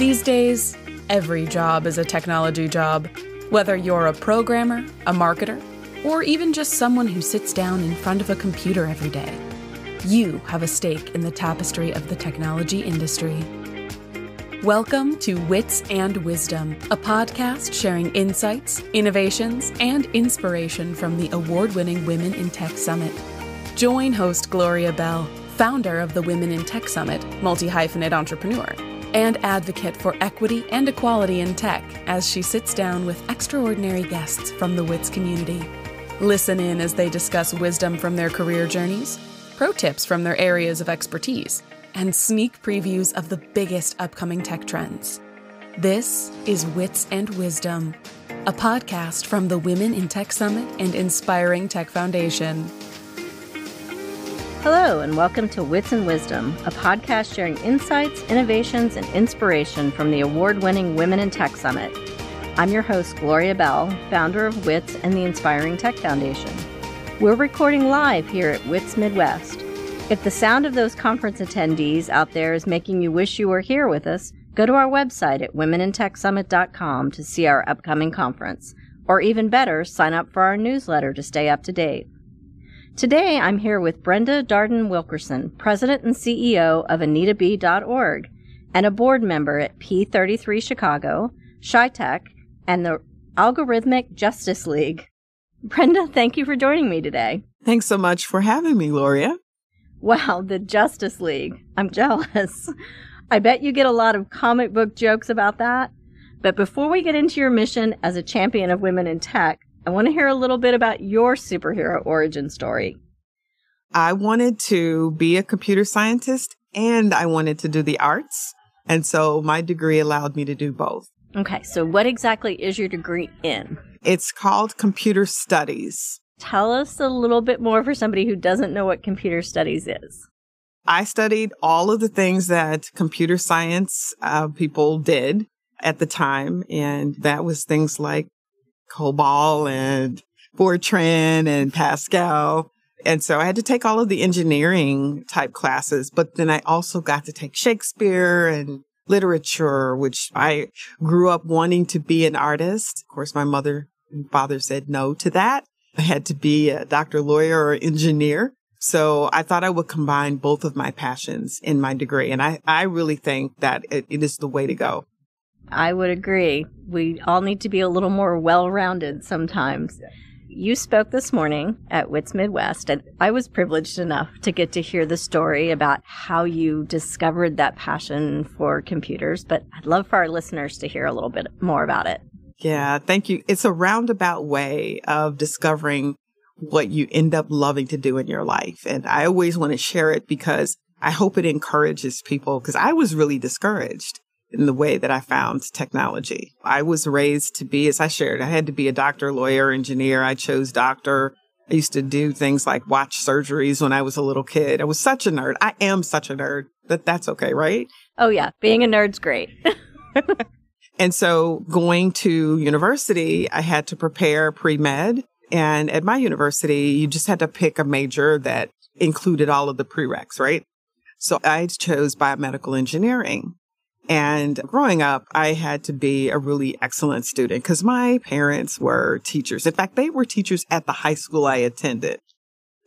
These days, every job is a technology job, whether you're a programmer, a marketer, or even just someone who sits down in front of a computer every day. You have a stake in the tapestry of the technology industry. Welcome to Wits and Wisdom, a podcast sharing insights, innovations, and inspiration from the award winning Women in Tech Summit. Join host Gloria Bell, founder of the Women in Tech Summit, multi hyphenate entrepreneur, and advocate for equity and equality in tech as she sits down with extraordinary guests from the WITS community. Listen in as they discuss wisdom from their career journeys, pro tips from their areas of expertise, and sneak previews of the biggest upcoming tech trends. This is Wits and Wisdom, a podcast from the Women in Tech Summit and Inspiring Tech Foundation. Hello, and welcome to Wits and Wisdom, a podcast sharing insights, innovations, and inspiration from the award winning Women in Tech Summit. I'm your host, Gloria Bell, founder of WITS and the Inspiring Tech Foundation. We're recording live here at WITS Midwest. If the sound of those conference attendees out there is making you wish you were here with us, go to our website at womenintechsummit.com to see our upcoming conference. Or even better, sign up for our newsletter to stay up to date. Today, I'm here with Brenda Darden Wilkerson, President and CEO of AnitaB.org and a board member at P33 Chicago, ChITech, and the Algorithmic Justice League. Brenda, thank you for joining me today. Thanks so much for having me, Gloria. Wow, the Justice League. I'm jealous. I bet you get a lot of comic book jokes about that. But before we get into your mission as a champion of women in tech, I want to hear a little bit about your superhero origin story. I wanted to be a computer scientist and I wanted to do the arts. And so my degree allowed me to do both. Okay, so what exactly is your degree in? It's called computer studies. Tell us a little bit more for somebody who doesn't know what computer studies is. I studied all of the things that computer science uh, people did at the time. And that was things like COBOL and Fortran and Pascal. And so I had to take all of the engineering type classes, but then I also got to take Shakespeare and literature, which I grew up wanting to be an artist. Of course, my mother and father said no to that. I had to be a doctor, lawyer, or engineer. So I thought I would combine both of my passions in my degree. And I, I really think that it, it is the way to go. I would agree. We all need to be a little more well rounded sometimes. You spoke this morning at WITS Midwest, and I was privileged enough to get to hear the story about how you discovered that passion for computers. But I'd love for our listeners to hear a little bit more about it. Yeah, thank you. It's a roundabout way of discovering what you end up loving to do in your life. And I always want to share it because I hope it encourages people because I was really discouraged in the way that I found technology. I was raised to be, as I shared, I had to be a doctor, lawyer, engineer. I chose doctor. I used to do things like watch surgeries when I was a little kid. I was such a nerd. I am such a nerd, but that's okay, right? Oh, yeah. Being a nerd's great. and so going to university, I had to prepare pre med. And at my university, you just had to pick a major that included all of the prereqs, right? So I chose biomedical engineering. And growing up, I had to be a really excellent student because my parents were teachers. In fact, they were teachers at the high school I attended.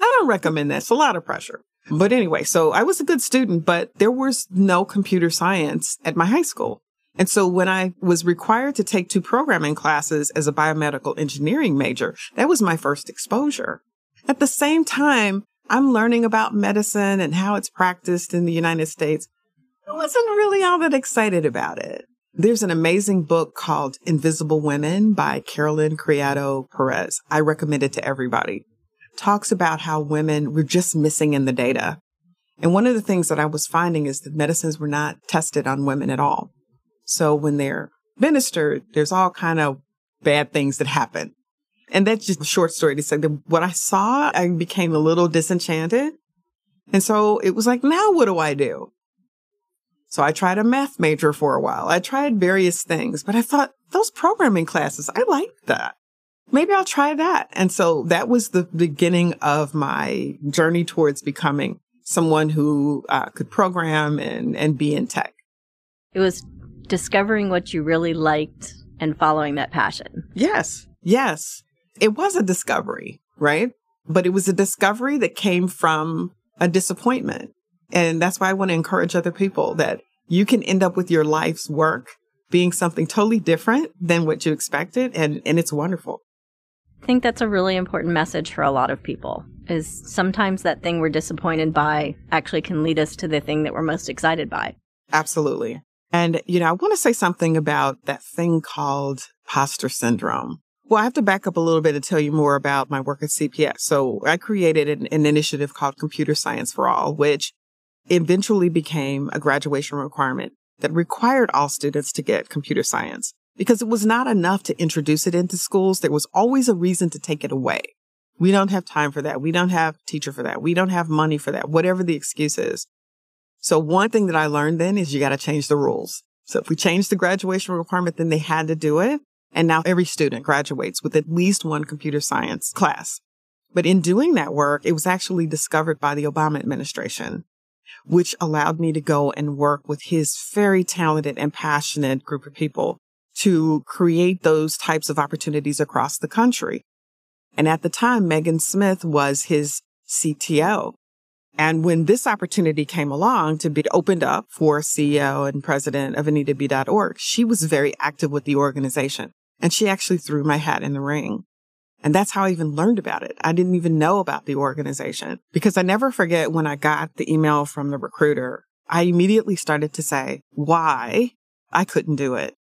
I don't recommend that. It's a lot of pressure. But anyway, so I was a good student, but there was no computer science at my high school. And so when I was required to take two programming classes as a biomedical engineering major, that was my first exposure. At the same time, I'm learning about medicine and how it's practiced in the United States. I wasn't really all that excited about it. There's an amazing book called Invisible Women by Carolyn Criado Perez. I recommend it to everybody. Talks about how women were just missing in the data. And one of the things that I was finding is that medicines were not tested on women at all. So when they're ministered, there's all kind of bad things that happen. And that's just a short story to say that what I saw, I became a little disenchanted. And so it was like, now what do I do? So I tried a math major for a while. I tried various things, but I thought those programming classes, I like that. Maybe I'll try that. And so that was the beginning of my journey towards becoming someone who uh, could program and, and be in tech. It was discovering what you really liked and following that passion. Yes. Yes. It was a discovery, right? But it was a discovery that came from a disappointment. And that's why I want to encourage other people that you can end up with your life's work being something totally different than what you expected. And, and it's wonderful. I think that's a really important message for a lot of people is sometimes that thing we're disappointed by actually can lead us to the thing that we're most excited by. Absolutely. And, you know, I want to say something about that thing called imposter syndrome. Well, I have to back up a little bit to tell you more about my work at CPS. So I created an, an initiative called Computer Science for All, which eventually became a graduation requirement that required all students to get computer science because it was not enough to introduce it into schools. There was always a reason to take it away. We don't have time for that. We don't have teacher for that. We don't have money for that, whatever the excuse is. So one thing that I learned then is you got to change the rules. So if we change the graduation requirement, then they had to do it. And now every student graduates with at least one computer science class. But in doing that work, it was actually discovered by the Obama administration, which allowed me to go and work with his very talented and passionate group of people to create those types of opportunities across the country. And at the time, Megan Smith was his CTO. And when this opportunity came along to be opened up for CEO and president of AnitaB.org, she was very active with the organization. And she actually threw my hat in the ring. And that's how I even learned about it. I didn't even know about the organization because I never forget when I got the email from the recruiter, I immediately started to say why I couldn't do it.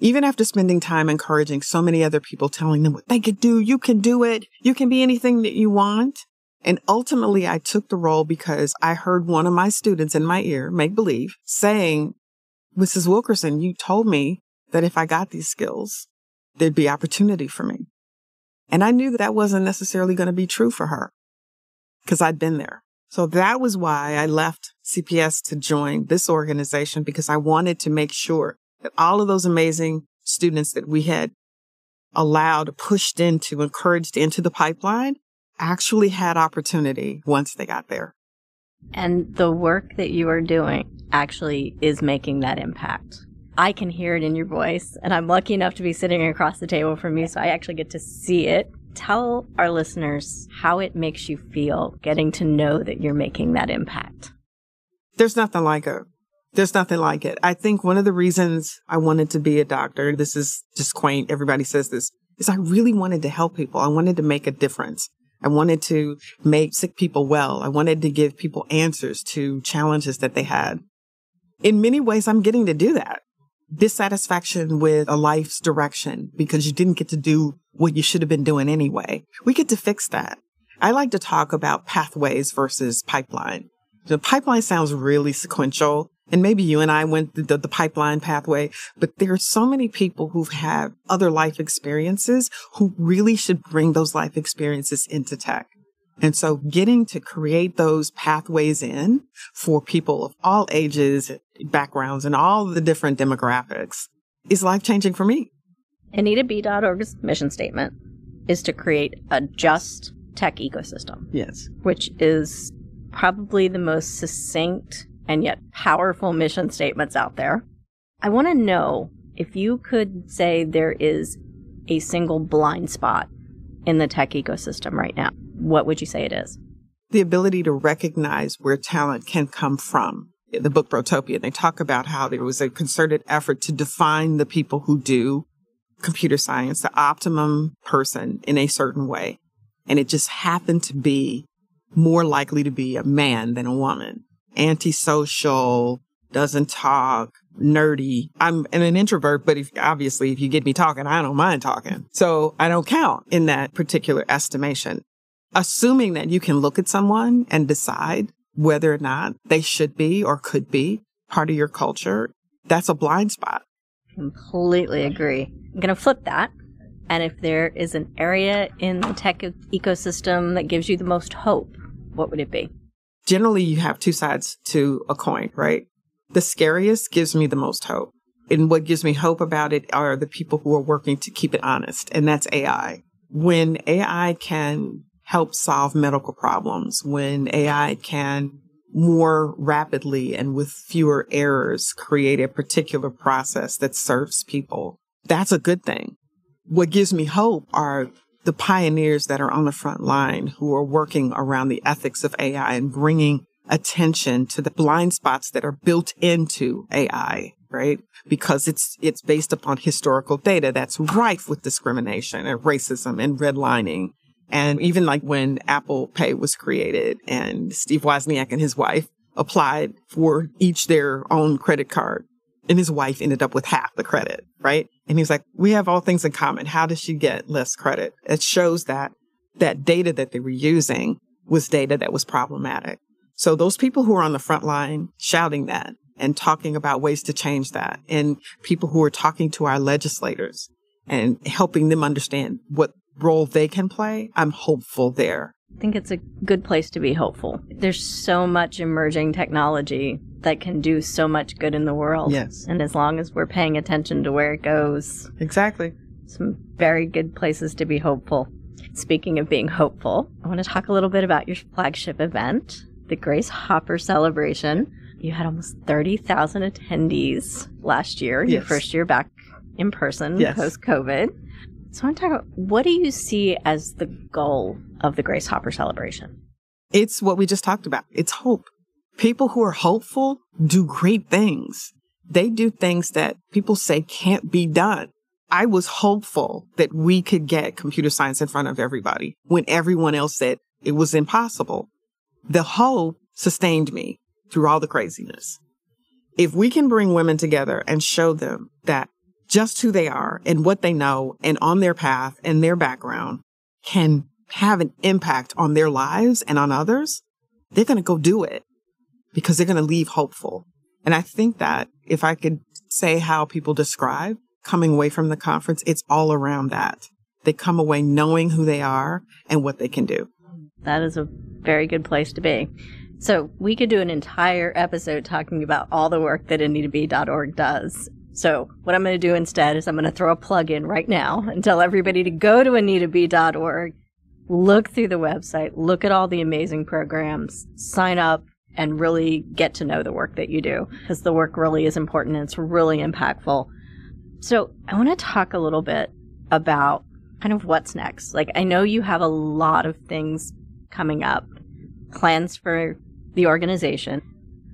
Even after spending time encouraging so many other people, telling them what they could do, you can do it. You can be anything that you want. And ultimately, I took the role because I heard one of my students in my ear, make believe, saying, Mrs. Wilkerson, you told me that if I got these skills, there'd be opportunity for me. And I knew that that wasn't necessarily going to be true for her because I'd been there. So that was why I left CPS to join this organization because I wanted to make sure that all of those amazing students that we had allowed, pushed into, encouraged into the pipeline actually had opportunity once they got there. And the work that you are doing actually is making that impact. I can hear it in your voice, and I'm lucky enough to be sitting across the table from you, so I actually get to see it. Tell our listeners how it makes you feel getting to know that you're making that impact. There's nothing like it. There's nothing like it. I think one of the reasons I wanted to be a doctor, this is just quaint, everybody says this, is I really wanted to help people. I wanted to make a difference. I wanted to make sick people well. I wanted to give people answers to challenges that they had. In many ways, I'm getting to do that dissatisfaction with a life's direction because you didn't get to do what you should have been doing anyway. We get to fix that. I like to talk about pathways versus pipeline. The pipeline sounds really sequential. And maybe you and I went the, the pipeline pathway, but there are so many people who've had other life experiences who really should bring those life experiences into tech. And so getting to create those pathways in for people of all ages, backgrounds, and all the different demographics is life changing for me. AnitaB.org's mission statement is to create a just tech ecosystem. Yes. Which is probably the most succinct and yet powerful mission statements out there. I want to know if you could say there is a single blind spot in the tech ecosystem right now what would you say it is? The ability to recognize where talent can come from. The book Brotopia, they talk about how there was a concerted effort to define the people who do computer science, the optimum person in a certain way. And it just happened to be more likely to be a man than a woman. Antisocial, doesn't talk, nerdy. I'm an introvert, but if, obviously if you get me talking, I don't mind talking. So I don't count in that particular estimation assuming that you can look at someone and decide whether or not they should be or could be part of your culture, that's a blind spot. Completely agree. I'm going to flip that. And if there is an area in the tech ecosystem that gives you the most hope, what would it be? Generally, you have two sides to a coin, right? The scariest gives me the most hope. And what gives me hope about it are the people who are working to keep it honest, and that's AI. When AI can help solve medical problems, when AI can more rapidly and with fewer errors create a particular process that serves people. That's a good thing. What gives me hope are the pioneers that are on the front line who are working around the ethics of AI and bringing attention to the blind spots that are built into AI, right? Because it's, it's based upon historical data that's rife with discrimination and racism and redlining. And even like when Apple Pay was created and Steve Wozniak and his wife applied for each their own credit card and his wife ended up with half the credit, right? And he's like, we have all things in common. How does she get less credit? It shows that that data that they were using was data that was problematic. So those people who are on the front line shouting that and talking about ways to change that and people who are talking to our legislators and helping them understand what role they can play, I'm hopeful there. I think it's a good place to be hopeful. There's so much emerging technology that can do so much good in the world. Yes. And as long as we're paying attention to where it goes, Exactly. some very good places to be hopeful. Speaking of being hopeful, I want to talk a little bit about your flagship event, the Grace Hopper celebration. You had almost 30,000 attendees last year, your first year back in person Yes. post COVID. So I'm talking about what do you see as the goal of the Grace Hopper celebration? It's what we just talked about. It's hope. People who are hopeful do great things. They do things that people say can't be done. I was hopeful that we could get computer science in front of everybody when everyone else said it was impossible. The hope sustained me through all the craziness. If we can bring women together and show them that just who they are and what they know and on their path and their background can have an impact on their lives and on others, they're going to go do it because they're going to leave hopeful. And I think that if I could say how people describe coming away from the conference, it's all around that. They come away knowing who they are and what they can do. That is a very good place to be. So we could do an entire episode talking about all the work that AnitaB.org does. So what I'm going to do instead is I'm going to throw a plug in right now and tell everybody to go to AnitaB.org, look through the website, look at all the amazing programs, sign up, and really get to know the work that you do because the work really is important and it's really impactful. So I want to talk a little bit about kind of what's next. Like I know you have a lot of things coming up, plans for the organization.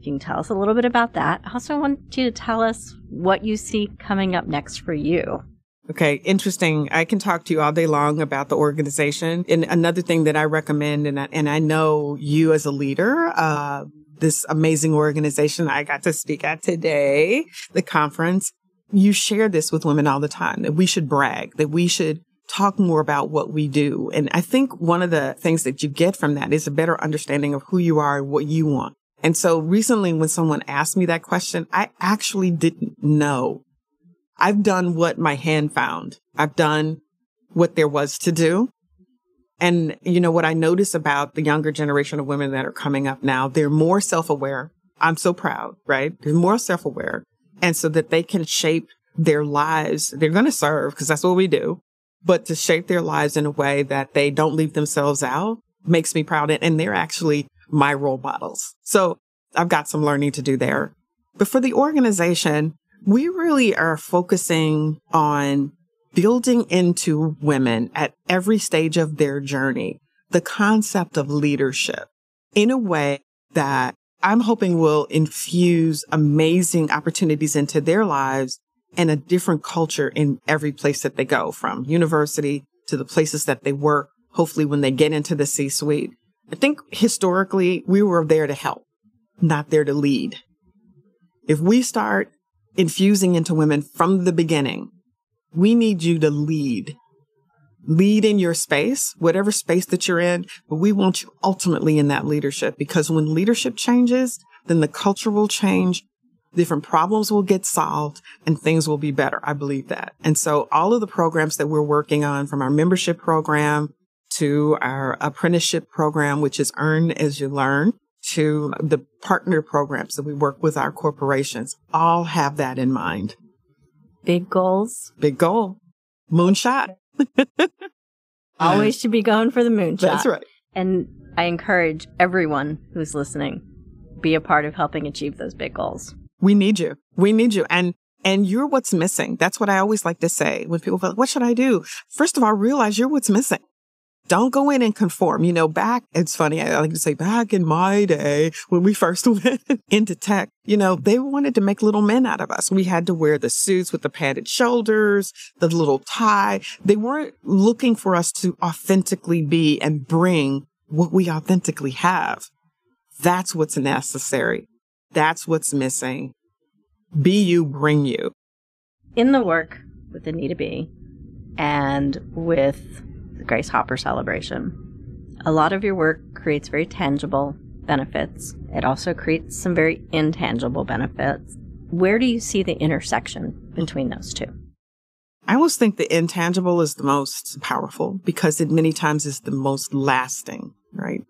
You can tell us a little bit about that. I also want you to tell us what you see coming up next for you. Okay, interesting. I can talk to you all day long about the organization. And another thing that I recommend, and I, and I know you as a leader, uh, this amazing organization I got to speak at today, the conference, you share this with women all the time that we should brag, that we should talk more about what we do. And I think one of the things that you get from that is a better understanding of who you are and what you want. And so recently when someone asked me that question, I actually didn't know. I've done what my hand found. I've done what there was to do. And you know what I notice about the younger generation of women that are coming up now, they're more self-aware. I'm so proud, right? They're more self-aware. And so that they can shape their lives. They're going to serve because that's what we do, but to shape their lives in a way that they don't leave themselves out makes me proud. And they're actually my role models. So I've got some learning to do there. But for the organization, we really are focusing on building into women at every stage of their journey the concept of leadership in a way that I'm hoping will infuse amazing opportunities into their lives and a different culture in every place that they go from university to the places that they work. Hopefully when they get into the C suite, I think historically we were there to help, not there to lead. If we start infusing into women from the beginning, we need you to lead. Lead in your space, whatever space that you're in, but we want you ultimately in that leadership because when leadership changes, then the culture will change, different problems will get solved, and things will be better. I believe that. And so all of the programs that we're working on from our membership program to our apprenticeship program, which is Earn as You Learn, to the partner programs that we work with our corporations, all have that in mind. Big goals. Big goal. Moonshot. Always should be going for the moonshot. That's right. And I encourage everyone who's listening, be a part of helping achieve those big goals. We need you. We need you. And and you're what's missing. That's what I always like to say when people feel, like, what should I do? First of all, realize you're what's missing. Don't go in and conform. You know, back, it's funny. I like to say back in my day when we first went into tech, you know, they wanted to make little men out of us. We had to wear the suits with the padded shoulders, the little tie. They weren't looking for us to authentically be and bring what we authentically have. That's what's necessary. That's what's missing. Be you, bring you. In the work with Anita B and with Grace Hopper celebration, a lot of your work creates very tangible benefits. It also creates some very intangible benefits. Where do you see the intersection between those two? I always think the intangible is the most powerful because it many times is the most lasting, right?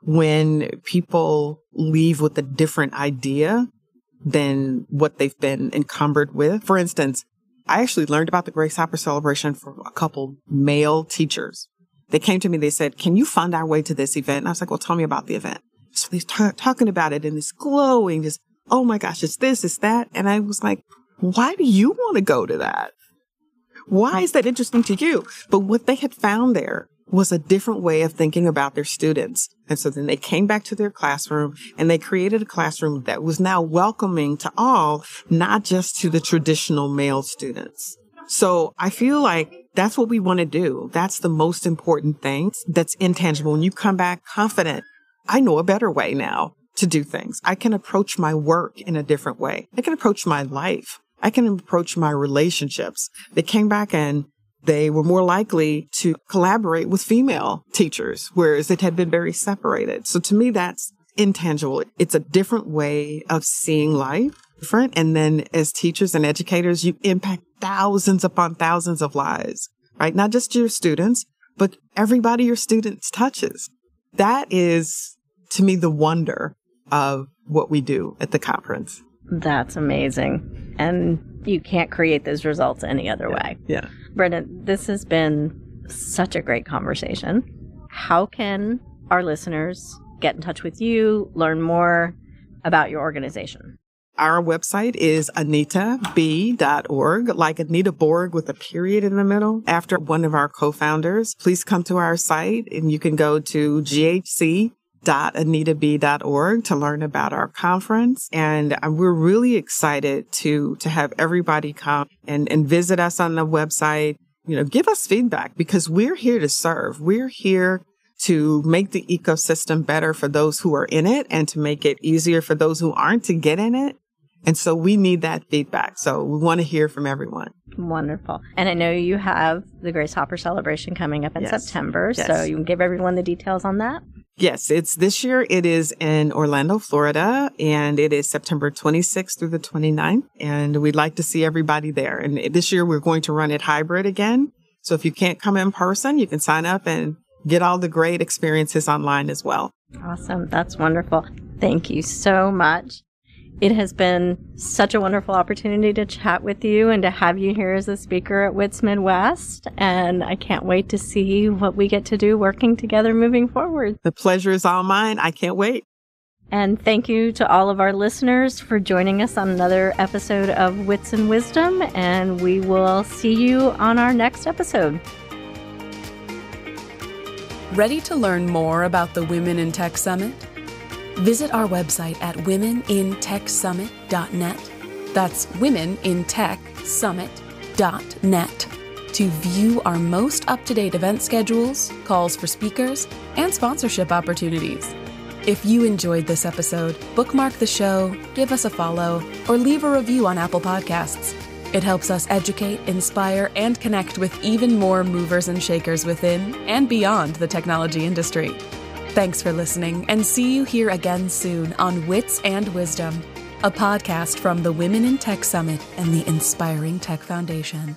When people leave with a different idea than what they've been encumbered with. For instance, I actually learned about the Grace Hopper celebration from a couple male teachers. They came to me, they said, Can you fund our way to this event? And I was like, Well, tell me about the event. So they're t- talking about it and it's glowing, just, oh my gosh, it's this, it's that. And I was like, Why do you want to go to that? Why is that interesting to you? But what they had found there was a different way of thinking about their students. And so then they came back to their classroom and they created a classroom that was now welcoming to all, not just to the traditional male students. So I feel like that's what we want to do. That's the most important thing that's intangible. When you come back confident, I know a better way now to do things. I can approach my work in a different way. I can approach my life. I can approach my relationships. They came back and they were more likely to collaborate with female teachers, whereas it had been very separated. So to me, that's intangible. It's a different way of seeing life, different. And then as teachers and educators, you impact thousands upon thousands of lives, right? Not just your students, but everybody your students touches. That is to me the wonder of what we do at the conference. That's amazing. And you can't create those results any other yeah. way. Yeah. Brenda, this has been such a great conversation. How can our listeners get in touch with you, learn more about your organization? Our website is anitab.org, like Anita Borg with a period in the middle after one of our co-founders. Please come to our site and you can go to GHC www.anitab.org to learn about our conference. And uh, we're really excited to, to have everybody come and, and visit us on the website. You know, give us feedback because we're here to serve. We're here to make the ecosystem better for those who are in it and to make it easier for those who aren't to get in it. And so we need that feedback. So we want to hear from everyone. Wonderful. And I know you have the Grace Hopper celebration coming up in Yes. September. Yes. So you can give everyone the details on that. Yes, it's this year. It is in Orlando, Florida, and it is September 26th through the 29th. And we'd like to see everybody there. And this year we're going to run it hybrid again. So if you can't come in person, you can sign up and get all the great experiences online as well. Awesome. That's wonderful. Thank you so much. It has been such a wonderful opportunity to chat with you and to have you here as a speaker at WITS Midwest. And I can't wait to see what we get to do working together moving forward. The pleasure is all mine. I can't wait. And thank you to all of our listeners for joining us on another episode of Wits and Wisdom. And we will see you on our next episode. Ready to learn more about the Women in Tech Summit? Visit our website at womenintechsummit.net. That's womenintechsummit.net to view our most up to date event schedules, calls for speakers, and sponsorship opportunities. If you enjoyed this episode, bookmark the show, give us a follow, or leave a review on Apple Podcasts. It helps us educate, inspire, and connect with even more movers and shakers within and beyond the technology industry. Thanks for listening, and see you here again soon on Wits and Wisdom, a podcast from the Women in Tech Summit and the Inspiring Tech Foundation.